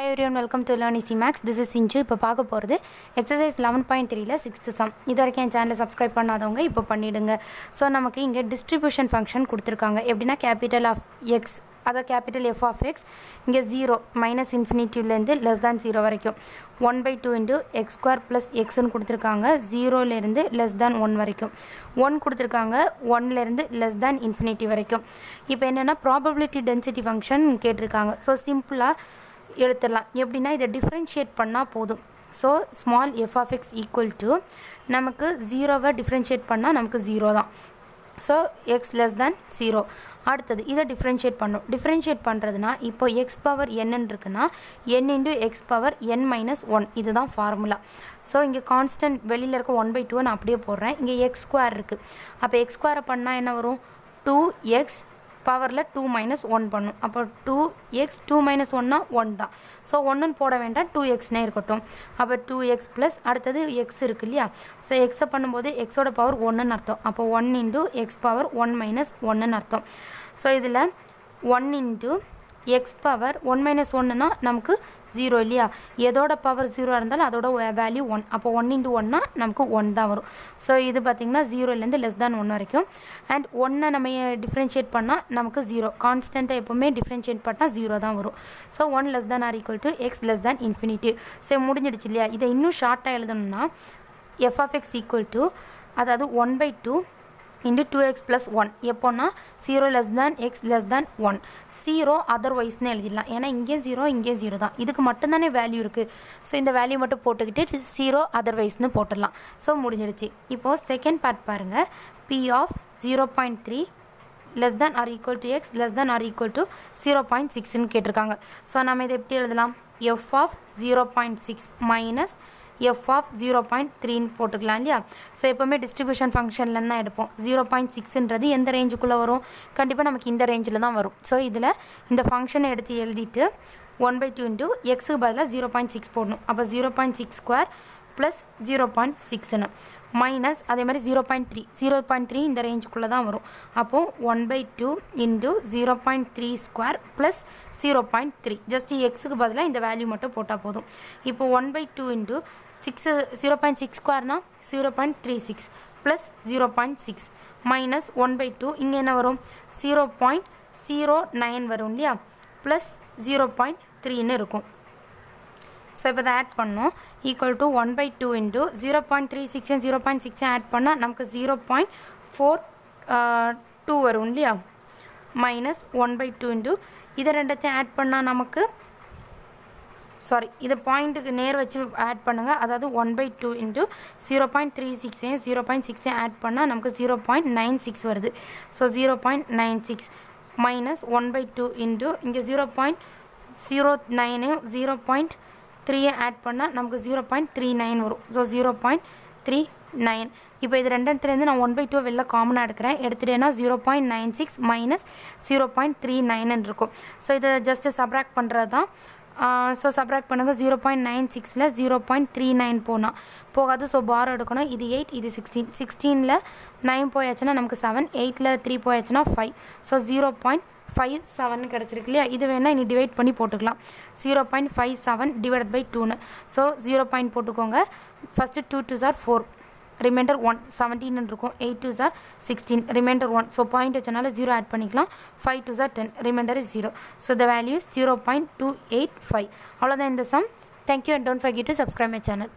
Hi everyone welcome to learn easy maths this is inch இப்போ பார்க்க போகிறது exercise eleven point த்ரீல sixth sum இது வரைக்கும் என் சேனலை சப்ஸ்கிரைப் பண்ணாதவங்க இப்போ பண்ணிவிடுங்க ஸோ நமக்கு இங்கே டிஸ்ட்ரிபியூஷன் ஃபங்க்ஷன் கொடுத்துருக்காங்க. எப்படின்னா கேபிட்டல் ஆஃப் எக்ஸ் அதை கேபிட்டல் எஃப் ஆஃப் எக்ஸ் இங்கே ஜீரோ மைனஸ் இன்ஃபினிட்டிவ்லேருந்து லெஸ் தேன் ஜீரோ வரைக்கும். One by two into x square plus எக்ஸ்ன்னு கொடுத்துருக்காங்க. ஜீரோலேருந்து லெஸ் தேன் ஒன் வரைக்கும். ஒன் கொடுத்துருக்காங்க. ஒன்லேருந்து லெஸ் தேன் இன்ஃபினிட்டி வரைக்கும். இப்போ என்னென்னா ப்ராபபிலிட்டி டென்சிட்டி ஃபங்க்ஷன் கேட்டிருக்காங்க. ஸோ சிம்பிளாக எழுத்துடலாம் எப்படின்னா இதை டிஃப்ரென்ஷியேட் பண்ணால் போதும். So small f of x equal to நமக்கு ஜீரோவை டிஃப்ரென்ஷியேட் பண்ணால் நமக்கு ஜீரோ தான். So x less than zero அடுத்தது இதை டிஃப்ரென்ஷியேட் பண்ணும். டிஃப்ரென்ஷியேட் பண்ணுறதுனா இப்போ எக்ஸ் பவர் என்னன்னு இருக்குன்னா n into x power n minus one இதுதான் ஃபார்முலா ஸோ இங்கே கான்ஸ்டன்ட் வெளியில் இருக்க ஒன் பை டூ நான் அப்படியே போடுறேன். இங்கே எக்ஸ் ஸ்கொயர் இருக்குது அப்போ எக்ஸ் ஸ்கொயரை பண்ணால் என்ன வரும்? டூ எக்ஸ் பவரில் டூ மைனஸ் ஒன் பண்ணும். அப்போ டூ எக்ஸ் டூ மைனஸ் ஒன்னா ஒன் தான். ஸோ ஒன்றுன்னு போட வேண்டாம். டூ எக்ஸ்னே இருக்கட்டும். அப்போ டூ எக்ஸ் ப்ளஸ் அடுத்தது எக்ஸ் இருக்கு இல்லையா? ஸோ எக்ஸை பண்ணும்போது எக்ஸோட பவர் ஒன்றுன்னு அர்த்தம். அப்போ one into x power one minus ஒன்றுன்னு அர்த்தம். ஸோ இதில் one into x power one minus ஒன்றுனா நமக்கு ஜீரோ இல்லையா? எதோட பவர் ஜீரோ இருந்தாலும் அதோட வேல்யூ ஒன் அப்போ ஒன் இன்ட்டு ஒன்னா நமக்கு ஒன் தான் வரும். ஸோ இது பார்த்திங்கன்னா ஜீரோலேருந்து லெஸ் தேன் ஒன் வரைக்கும். அண்ட் ஒன்னை நம்ம டிஃப்ரென்ஷியேட் பண்ணால் நமக்கு ஜீரோ கான்ஸ்டண்ட்டாக எப்போவுமே டிஃப்ரென்ஷியேட் பண்ணால் ஜீரோ தான் வரும். So one less than or equal to x less than infinity so முடிஞ்சிடுச்சு இல்லையா? இதை இன்னும் ஷார்ட்டாக எழுதணும்னா f of x equal to அதாவது one by two into two x plus one. எப்போன்னா zero less than x less than one zero அதர்வைஸ்னு எழுதிடலாம். ஏன்னா இங்கே ஜீரோ இங்கே ஜீரோ தான். இதுக்கு மட்டும்தானே வேல்யூ இருக்குது ஸோ இந்த வேல்யூ மட்டும் போட்டுக்கிட்டு ஜீரோ அதர்வைஸ்னு போட்டுடலாம். ஸோ முடிஞ்சிடுச்சு. இப்போது செகண்ட் பார்ட் பாருங்கள் p of zero point three less than or equal to x less than or equal to zero point சிக்ஸ்னு கேட்டிருக்காங்க. ஸோ நம்ம இதை எப்படி எழுதலாம்? F of zero point six minus f of zero point த்ரீன்னு போட்டுக்கலாம் இல்லையா? ஸோ எப்போவுமே டிஸ்ட்ரிபியூஷன் ஃபங்க்ஷன்லேருந்து தான் எடுப்போம். ஜீரோ பாயிண்ட் சிக்ஸ்ன்றது எந்த ரேஞ்சுக்குள்ளே வரும்? கண்டிப்பாக நமக்கு இந்த ரேஞ்சில் தான் வரும். ஸோ இதில் இந்த ஃபங்க்ஷனை எடுத்து எழுதிட்டு ஒன் பை டூ இன்ட்டு எக்ஸுக்கு பதிலாக ஜீரோ பாயிண்ட் சிக்ஸ் போடணும். அப்போ zero point six square plus zero point சிக்ஸ்னு மைனஸ் அதே மாதிரி zero point three zero point three இந்த ரேஞ்சுக்குள்ளே தான் வரும் அப்போது one by two into zero point three square plus zero point three just எக்ஸுக்கு பதிலாக இந்த வேல்யூ மட்டும் போட்டால் போதும் இப்போ one by two into six zero point six ஸ்கொயர்னா zero point three six plus zero point six minus one by two இங்கே என்ன வரும் ஜீரோ பாயிண்ட் ஜீரோ நைன் வரும் இல்லையா ப்ளஸ் ஜீரோ பாயிண்ட் த்ரீன்னு இருக்கும் ஸோ இப்போ இதை ஆட் பண்ணோம். Equal to one by two into zero point three சிக்ஸையும் ஜீரோ பாயிண்ட் சிக்ஸையும் ஆட் பண்ணால் நமக்கு ஜீரோ பாயிண்ட் ஃபோர் டூ வரும் இல்லையா? Minus one by two into இதை ரெண்டத்தையும் ஆட் பண்ணால் நமக்கு சாரி இதை பாயிண்ட்டுக்கு நேர் வச்சு ஆட் பண்ணுங்கள் அதாவது one by two into zero point three சிக்ஸையும் ஜீரோ பாயிண்ட் சிக்ஸையும் ஆட் பண்ணால் நமக்கு ஜீரோ பாயிண்ட் நைன் சிக்ஸ் வருது. So zero point nine six minus one by two into இங்கே zero point zero nine zero point த்ரீயை add பண்ணால் நமக்கு zero point three nine வரும். So zero point three nine இப்போ இது ரெண்டுத்துலேருந்து நான் ஒன் பை டூ வெளில காமனாக எடுக்கிறேன். எடுத்துட்டேன்னா zero point nine six minus zero point three nine இருக்கும். ஸோ இதை ஜஸ்ட்டு சப்ராக்ட் பண்ணுறது தான் ஸோ சப்ராக்ட் பண்ணுங்கள் ஜீரோ பாயிண்ட் நைன் சிக்ஸில் ஜீரோ பாயிண்ட் த்ரீ நைன் போனால் போகாது. ஸோ பார் எடுக்கணும். இது எயிட் இது சிக்ஸ்டீன் சிக்ஸ்டீனில் நைன் போயாச்சுன்னா நமக்கு செவன் எயிட்டில் three போயாச்சுன்னா five so zero point five seven கிடச்சிருக்கு இல்லையா? இது வேணால் இனி டிவைட் பண்ணி போட்டுக்கலாம். Zero point five seven divide by டூன்னு ஸோ ஜீரோ பாயிண்ட் போட்டுக்கோங்க. ஃபஸ்ட்டு டூ டூ சார் ஃபோர் ரிமைண்டர் ஒன் செவன்டீன் இருக்கும். Eight two sir sixteen reminder one so point வச்சனால zero add பண்ணிக்கலாம். Five two sir ten reminder is zero so the value is zero point two eight five அவ்வளோதான் இந்த sum thank you and don't forget to subscribe my channel